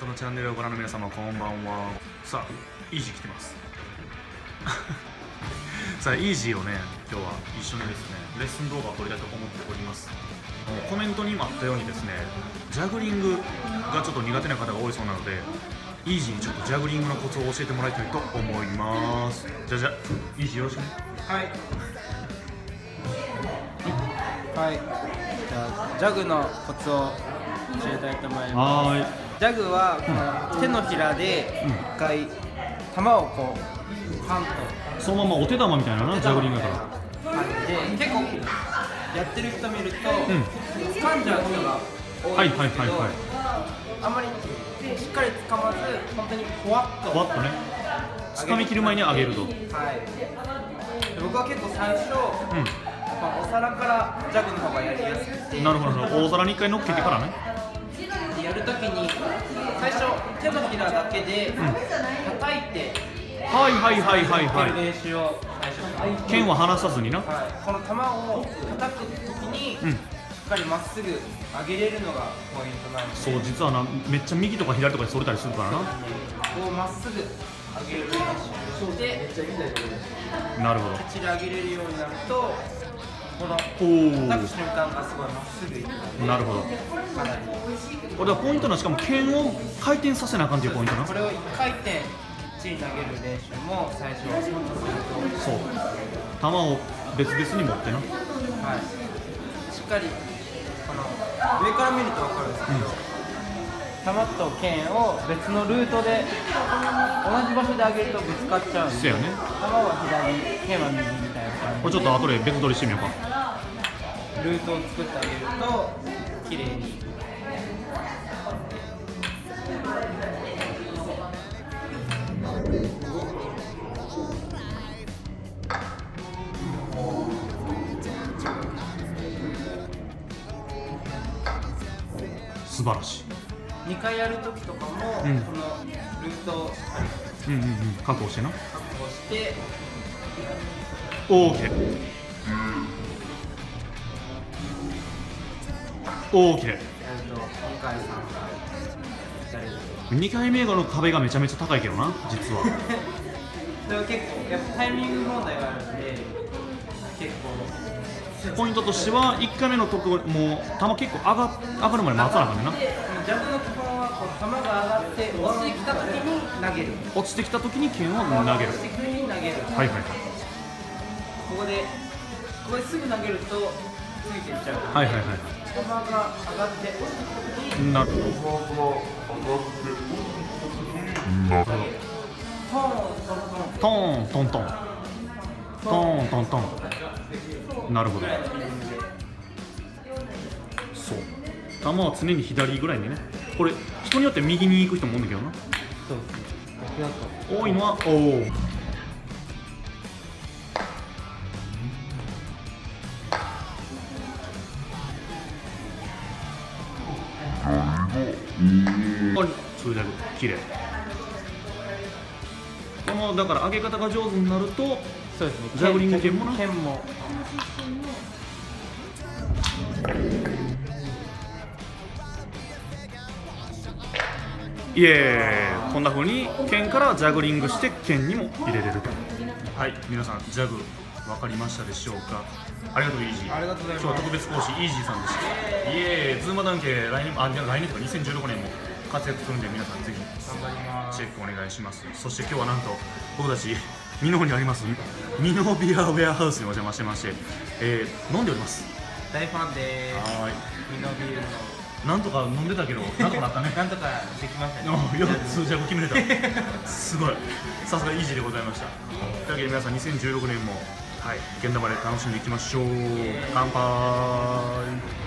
里のチャンネルをご覧の皆様こんばんはさあイージー来てます さあイージーをね今日は一緒にですねレッスン動画を撮りたいと思っておりますコメントにもあったようにですねジャグリングがちょっと苦手な方が多いそうなのでイージーにちょっとジャグリングのコツを教えてもらいたいと思いますじゃあじゃあイージーよろしくねはい。はい。じゃあジャグのコツを教えたいと思います。はジャグは手のひらで一回球をこうパンと。いそのままお手玉みたいななジャグリングだから。で結構やってる人見ると、ん掴んじゃう人が多いんですけど、はいはいはいはいあんまりしっかり掴まず本当にふわっと。ふわっとね。掴み切る前に上げるとはい。で僕は結構最初、うまあ、お皿からジャグの方がやりやすくて。ん。なるほど大皿に一回乗っけてからね。でやるときに最初手のひらだけで叩いてはいはいはいはいはい。練習を最初剣は離さずにな。はい、この球を叩くときに、うん。しっかりまっすぐ上げれるのがポイントなんで。そう実はなめっちゃ右とか左とかにそれたりするからな。こうまっすぐ上げる練習をしてなるほど。口で上げれるようになるとこのお叩く瞬間がすごいまっすぐいくのでおなるほど。かなりこれはポイントなしかも剣を回転させなあかんっていうポイントなこれを1回転きっちり投げる練習も最初そう球を別々に持ってな。はい、しっかりこの上から見ると分かるんですけど、球と剣を別のルートで同じ場所で上げるとぶつかっちゃうんでせやね。球は左剣は右みたいな感これちょっと後で別撮りしてみようか。ルートを作ってあげると綺麗に素晴らしい。2回やるときとかも、うん。このルートうんうんうん。確保してな。確保してオーケーオーケーやると2回3回やれる2回目の壁がめちゃめちゃ高いけどな実は。それは結構やっぱタイミング問題があるんで結構。ポイントとしては1回目のとこもう球結構上が上がるまで待たなあかんねんな。ジャブの基本はこう球が上がって落ちてきた時に投げる。落ちてきた時に剣を投げる。落ちてきた時に投げる。はいはいここでここですぐ投げるとついていっちゃう。はいはいはい球が上がって落ちてきたなるほどなるトーントントントーン。トントンなるほど。そう。球は常に左ぐらいにね。これ人によって右に行く人もおるんだけどな。そう。多いのはおおそれだけ綺麗。このだから上げ方が上手になるとそうですね。ジャグリング剣もな。剣も。イエーイこんな風に剣からジャグリングして剣にも入れれると。はい。皆さんジャグ分かりましたでしょうか？ありがとうイージー。ありがとうございます。今日は特別講師イージーさんでした。イエーイ。ズームダンケ来年あ来年とか2016年も活躍するんで皆さんぜひチェックお願いします。そして今日はなんと僕たち美濃にありますミノビアウェアハウスにお邪魔してまして、えー飲んでおります。大ファンではーい。すミノビールの。なんとか飲んでたけどなんとかなったね。なんとかできましたね。あよく数字は決めれた。すごい。さすがイージーでございました。というわけで皆さん2016年もはい現場まで楽しんでいきましょう。乾杯